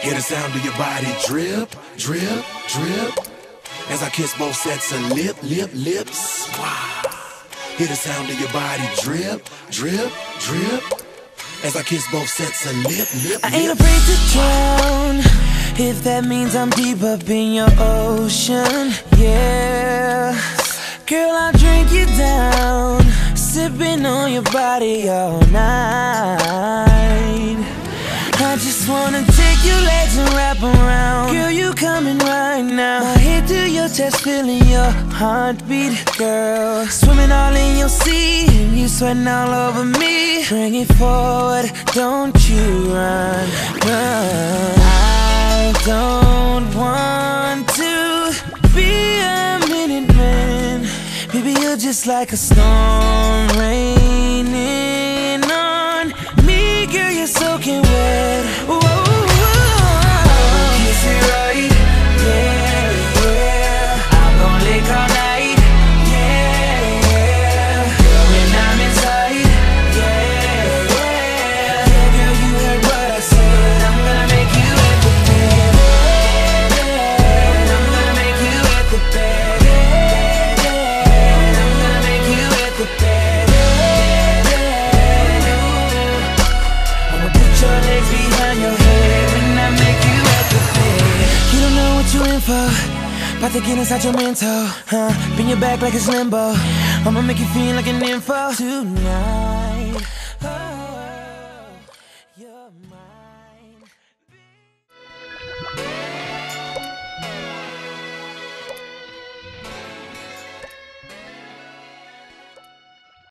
Hear the sound of your body drip, drip, drip. As I kiss both sets of lip, lip, lips. Wow. Hear the sound of your body drip, drip, drip. As I kiss both sets of lip, lip, I ain't afraid to drown if that means I'm deep up in your ocean. Yeah, girl, I'll drink you down, sipping on your body all night. Chest, feeling your heartbeat, girl. Swimming all in your sea, and you sweating all over me. Bring it forward, don't you run, run. I don't want to be a minute man. Baby, you're just like a storm raining on me, girl. You're soaking temper About to get inside your mental huh? Bend your back like it's limbo. I'ma make you feel like an info. Tonight oh, You're mine.